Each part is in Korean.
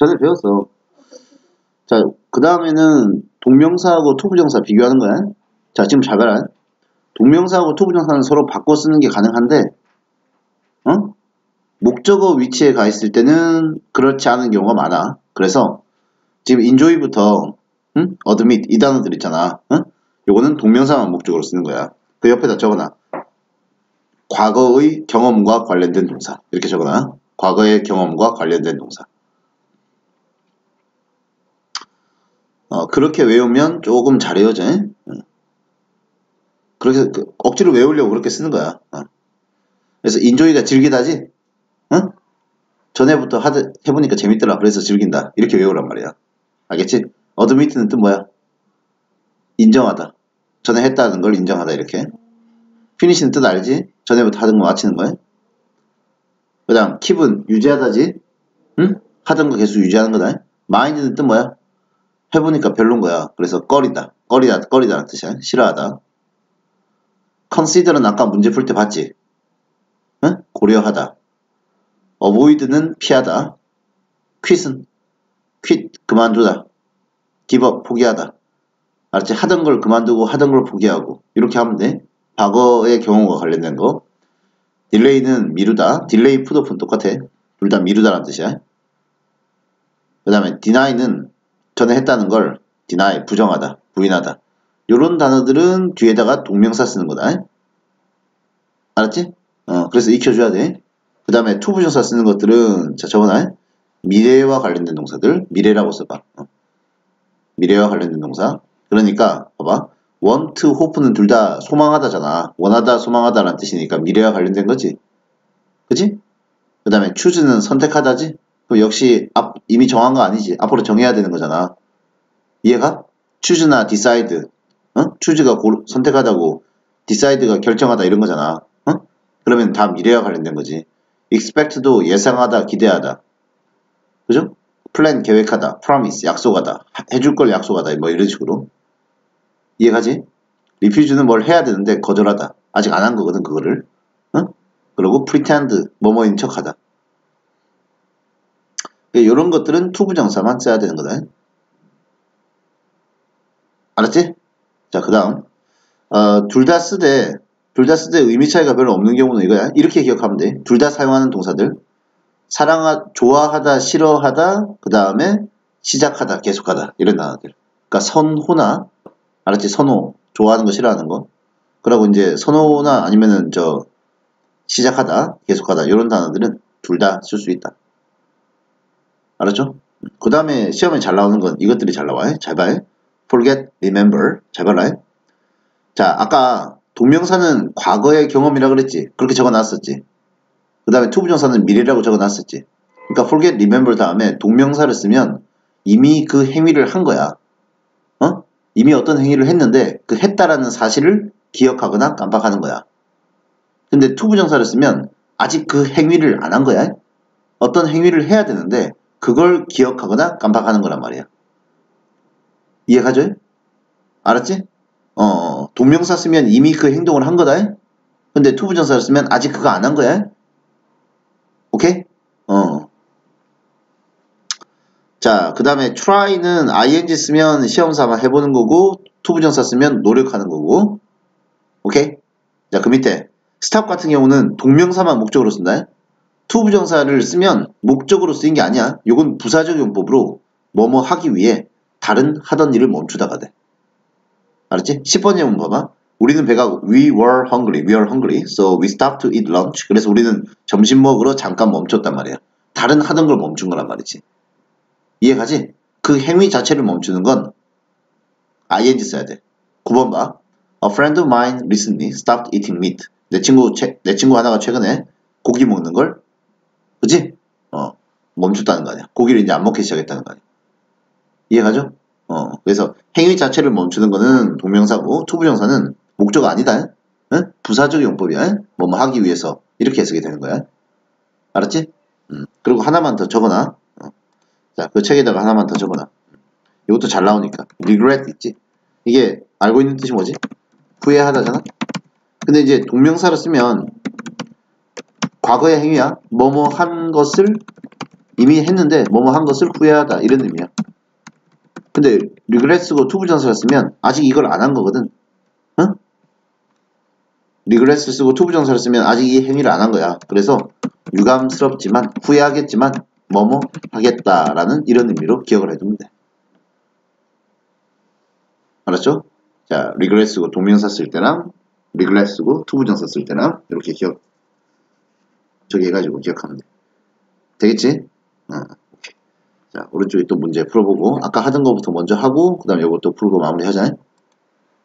전에 배웠어. 자, 그 다음에는 동명사하고 투부정사 비교하는 거야. 자, 지금 잘 봐라. 동명사하고 투부정사는 서로 바꿔 쓰는 게 가능한데, 어? 목적어 위치에 가 있을 때는 그렇지 않은 경우가 많아. 그래서 지금 enjoy부터 응? admit 이 단어들 있잖아. 응? 요거는 동명사만 목적으로 쓰는 거야. 그 옆에다 적어놔. 과거의 경험과 관련된 동사 이렇게 적어놔. 과거의 경험과 관련된 동사. 어, 그렇게 외우면 조금 잘 외워져. 응? 그렇게 그, 억지로 외우려고 그렇게 쓰는 거야. 어. 그래서 enjoy가 즐기다지. 응? 전에부터 하드, 해보니까 재밌더라. 그래서 즐긴다. 이렇게 외우란 말이야. 알겠지? admit는 뜻 뭐야? 인정하다. 전에 했다는 걸 인정하다 이렇게. finish는 뜻 알지? 전에부터 하던 거 마치는 거야. 그 다음 keep은 유지하다지. 응? 하던 거 계속 유지하는 거다. 마인드는 뜻 뭐야? 해보니까 별론 거야. 그래서 꺼리다. 꺼리다, 꺼리다는 뜻이야. 싫어하다. consider는 아까 문제 풀 때 봤지? 응? 고려하다. avoid는 피하다. quit은 quit 그만두다. give up 포기하다. 알았지? 하던 걸 그만두고 하던 걸 포기하고 이렇게 하면 돼. 과거의 경험과 관련된 거. delay는 미루다. delay put off는 똑같아. 둘 다 미루다라는 뜻이야. 그 다음에 deny는 전에 했다는 걸 deny 부정하다. 부인하다. 요런 단어들은 뒤에다가 동명사 쓰는 거다. 알았지? 어, 그래서 익혀줘야 돼. 그 다음에 투부정사 쓰는 것들은 자 적어놔. 미래와 관련된 동사들 미래라고 써봐. 어. 미래와 관련된 동사. 그러니까 봐봐. want, hope는 둘 다 소망하다잖아. 원하다, 소망하다라는 뜻이니까 미래와 관련된 거지. 그지? 그 다음에 choose는 선택하다지? 그럼 역시 앞, 이미 정한 거 아니지. 앞으로 정해야 되는 거잖아. 이해가? choose나 decide. 어? choose가 고, 선택하다고 decide가 결정하다 이런 거잖아. 어? 그러면 다 미래와 관련된 거지. expect도 예상하다, 기대하다. 그죠? plan 계획하다, promise 약속하다, 해줄 걸 약속하다 뭐 이런 식으로 이해가지? refuse는 뭘 해야 되는데 거절하다. 아직 안 한 거거든 그거를. 어? 그리고 pretend 뭐뭐인 척하다. 이런 것들은 투부정사만 써야 되는 거다. 알았지? 자, 그 다음. 어, 둘 다 쓰되, 둘 다 쓰되 의미 차이가 별로 없는 경우는 이거야. 이렇게 기억하면 돼. 둘 다 사용하는 동사들. 사랑하, 좋아하다, 싫어하다, 그 다음에 시작하다, 계속하다. 이런 단어들. 그러니까 선호나, 알았지? 선호. 좋아하는 거, 싫어하는 거. 그리고 이제 선호나 아니면은 저, 시작하다, 계속하다. 이런 단어들은 둘 다 쓸 수 있다. 알았죠? 그 다음에 시험에 잘 나오는 건 이것들이 잘 나와요. 잘 봐요. forget, remember. 잘 봐라. 자, 아까 동명사는 과거의 경험이라 그랬지. 그렇게 적어 놨었지. 그 다음에 투부정사는 미래라고 적어 놨었지. 그러니까 forget, remember 다음에 동명사를 쓰면 이미 그 행위를 한 거야. 어? 이미 어떤 행위를 했는데 그 했다라는 사실을 기억하거나 깜빡하는 거야. 근데 투부정사를 쓰면 아직 그 행위를 안 한 거야. 어떤 행위를 해야 되는데 그걸 기억하거나 깜빡하는 거란 말이야. 이해가죠? 알았지? 어, 동명사 쓰면 이미 그 행동을 한 거다. 근데 투부정사를 쓰면 아직 그거 안 한 거야. 오케이? 어. 자, 그 다음에 try는 ing 쓰면 시험 삼아 해보는 거고, 투부정사 쓰면 노력하는 거고. 오케이? 자, 그 밑에 stop 같은 경우는 동명사만 목적으로 쓴다. 투부정사를 쓰면 목적으로 쓰인 게 아니야. 이건 부사적 용법으로 뭐뭐 하기 위해 다른 하던 일을 멈추다가 돼. 알았지? 10번 예문 봐봐. 우리는 배가 we were hungry, we are hungry, so we stopped to eat lunch. 그래서 우리는 점심 먹으러 잠깐 멈췄단 말이야. 다른 하던 걸 멈춘 거란 말이지. 이해가지? 그 행위 자체를 멈추는 건 ing 써야 돼. 9번 봐. A friend of mine recently stopped eating meat. 내 친구, 내 친구 하나가 최근에 고기 먹는 걸, 그지? 어, 멈췄다는 거 아니야. 고기를 이제 안 먹기 시작했다는 거 아니야. 이해가죠? 어, 그래서 행위 자체를 멈추는 거는 동명사고 투부정사는 목적 아니다. 응? 부사적 용법이야. 뭐 뭐 하기 위해서 이렇게 해석이 되는 거야. 알았지? 음. 그리고 하나만 더 적어놔. 어. 자, 그 책에다가 하나만 더 적어놔. 이것도 잘 나오니까. regret 있지? 이게 알고 있는 뜻이 뭐지? 후회하다잖아? 근데 이제 동명사를 쓰면 과거의 행위야. 뭐뭐 한 것을 이미 했는데 뭐뭐 한 것을 후회하다 이런 의미야. 근데 regret 쓰고 투부정사를 쓰면 아직 이걸 안 한 거거든. 응? regret 쓰고 투부정사를 쓰면 아직 이 행위를 안 한 거야. 그래서 유감스럽지만 후회하겠지만 뭐뭐 하겠다라는 이런 의미로 기억을 해두면 돼. 알았죠? 자, regret 쓰고 동명사 쓸 때랑 regret 쓰고 투부정사 쓸 때랑 이렇게 기억 저기 해가지고 기억하면 돼. 되겠지? 어, 오케이. 자, 오른쪽에 또 문제 풀어보고 아까 하던 거부터 먼저 하고 그 다음에 이것도 풀고 마무리하자.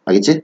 알겠지?